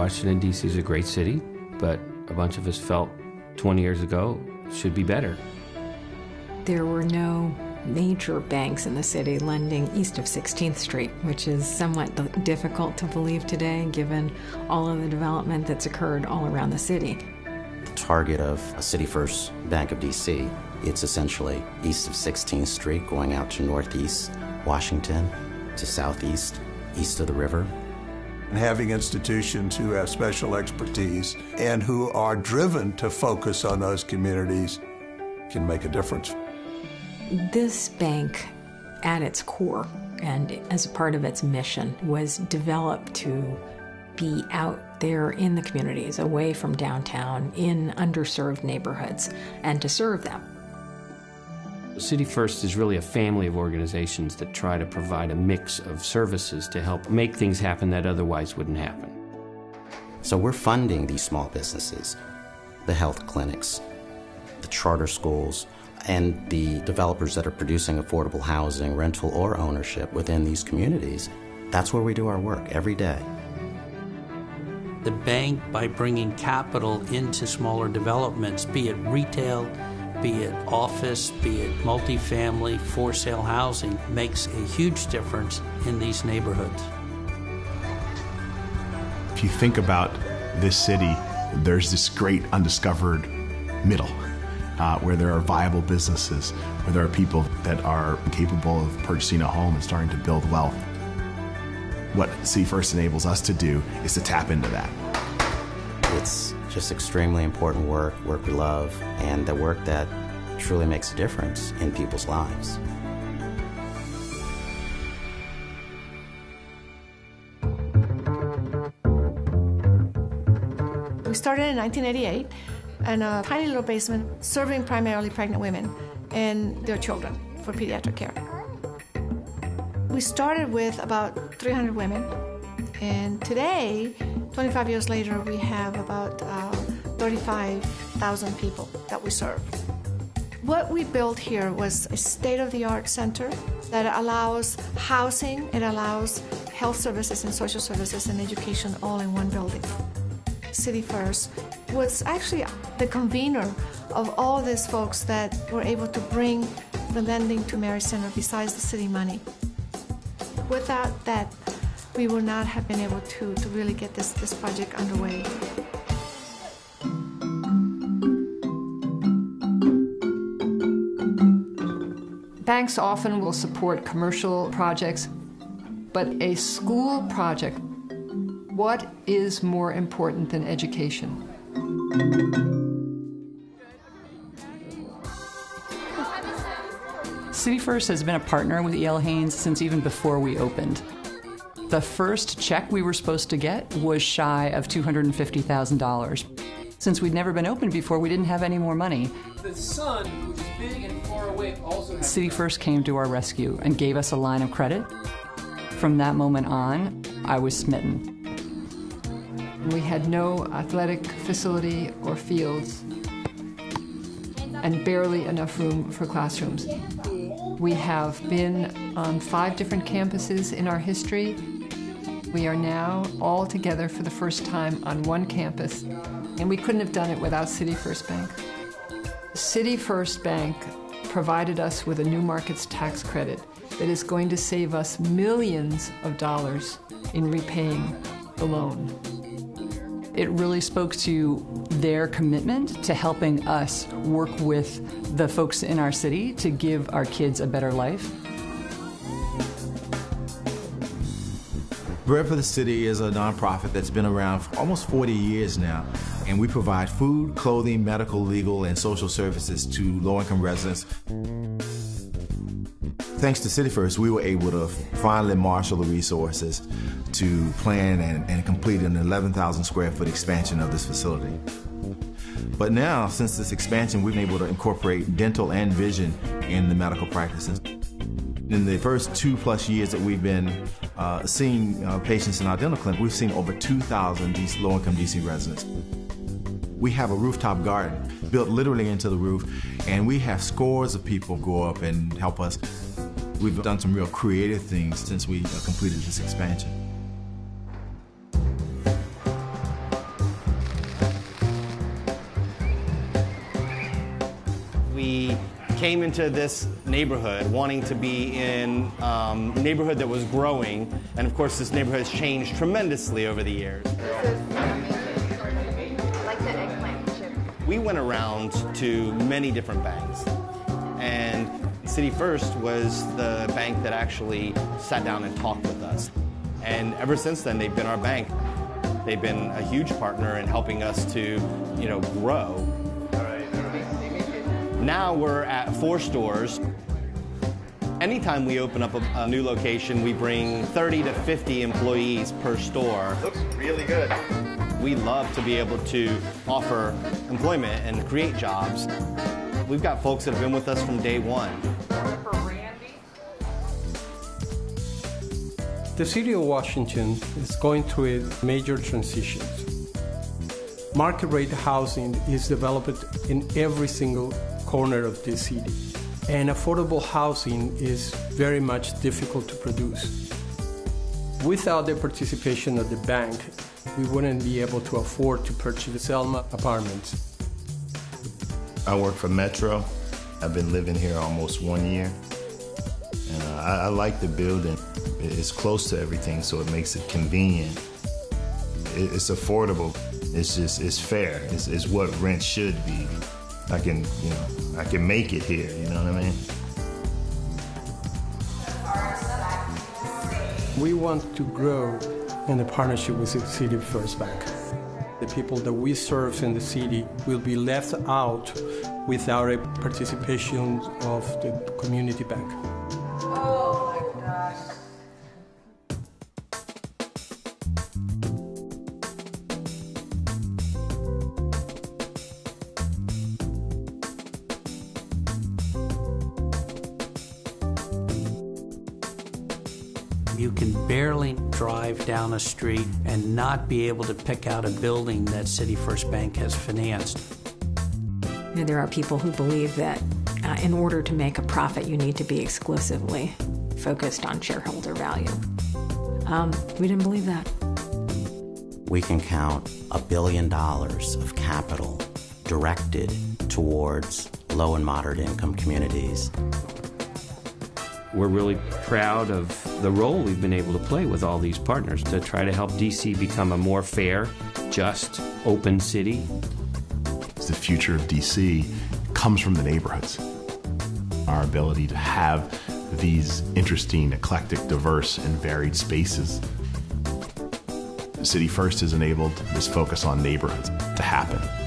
Washington, D.C. is a great city, but a bunch of us felt 20 years ago should be better. There were no major banks in the city lending east of 16th Street, which is somewhat difficult to believe today given all of the development that's occurred all around the city. The target of a City First Bank of DC, it's essentially east of 16th Street going out to northeast Washington to southeast, east of the river. And having institutions who have special expertise and who are driven to focus on those communities can make a difference. This bank, at its core and as a part of its mission, was developed to be out there in the communities, away from downtown, in underserved neighborhoods, and to serve them. City First is really a family of organizations that try to provide a mix of services to help make things happen that otherwise wouldn't happen. So we're funding these small businesses, the health clinics, the charter schools, and the developers that are producing affordable housing, rental, or ownership within these communities. That's where we do our work every day. The bank, by bringing capital into smaller developments, be it retail, be it office, be it multifamily, for sale housing, makes a huge difference in these neighborhoods. If you think about this city, there's this great undiscovered middle uh, where there are viable businesses, where there are people that are capable of purchasing a home and starting to build wealth. What City First enables us to do is to tap into that. It's just extremely important work, work we love, and the work that truly makes a difference in people's lives. We started in 1988 in a tiny little basement serving primarily pregnant women and their children for pediatric care. We started with about 300 women, and today, 25 years later, we have about uh, 35,000 people that we serve. What we built here was a state of the art center that allows housing, it allows health services and social services and education all in one building. City First was actually the convener of all these folks that were able to bring the lending to Mary Center besides the city money. Without that, we would not have been able to, to really get this, this project underway. Banks often will support commercial projects, but a school project, what is more important than education? City First has been a partner with E.L. Haynes since even before we opened. The first check we were supposed to get was shy of $250,000. Since we'd never been open before, we didn't have any more money. The sun, which is big and far away, also City First came to our rescue and gave us a line of credit. From that moment on, I was smitten. We had no athletic facility or fields and barely enough room for classrooms. We have been on five different campuses in our history. We are now all together for the first time on one campus, and we couldn't have done it without City First Bank. City First Bank provided us with a New Markets tax credit that is going to save us millions of dollars in repaying the loan. It really spoke to their commitment to helping us work with the folks in our city to give our kids a better life. Bread for the City is a nonprofit that's been around for almost 40 years now, and we provide food, clothing, medical, legal, and social services to low income residents. Thanks to City First, we were able to finally marshal the resources to plan and, and complete an 11,000 square foot expansion of this facility. But now, since this expansion, we've been able to incorporate dental and vision in the medical practices. In the first two plus years that we've been uh, seeing uh, patients in our dental clinic, we've seen over 2,000 low-income DC residents. We have a rooftop garden built literally into the roof, and we have scores of people go up and help us. We've done some real creative things since we uh, completed this expansion. We came into this neighborhood wanting to be in um, a neighborhood that was growing, and of course, this neighborhood has changed tremendously over the years. We went around to many different banks, and City First was the bank that actually sat down and talked with us. And ever since then, they've been our bank. They've been a huge partner in helping us to, you know, grow. Now we're at four stores. Anytime we open up a, a, new location, we bring 30 to 50 employees per store. Looks really good. We love to be able to offer employment and create jobs. We've got folks that have been with us from day one. The city of Washington is going through a major transition. Market rate housing is developed in every single corner of the city, and affordable housing is very much difficult to produce. Without the participation of the bank, we wouldn't be able to afford to purchase Selma apartments. I work for Metro. I've been living here almost one year. And uh, I, I like the building. It's close to everything, so it makes it convenient. It, it's affordable. It's just, it's fair. It's, it's what rent should be. I can, you know, I can make it here, you know what I mean? We want to grow in a partnership with the City First Bank. The people that we serve in the city will be left out without a participation of the community bank. Oh my gosh. You can barely drive down a street and not be able to pick out a building that City First Bank has financed. You know, there are people who believe that uh, in order to make a profit, you need to be exclusively focused on shareholder value. Um, we didn't believe that. We can count a billion dollars of capital directed towards low and moderate income communities. We're really proud of the role we've been able to play with all these partners to try to help DC become a more fair, just, open city. The future of DC comes from the neighborhoods. Our ability to have these interesting, eclectic, diverse, and varied spaces. City First has enabled this focus on neighborhoods to happen.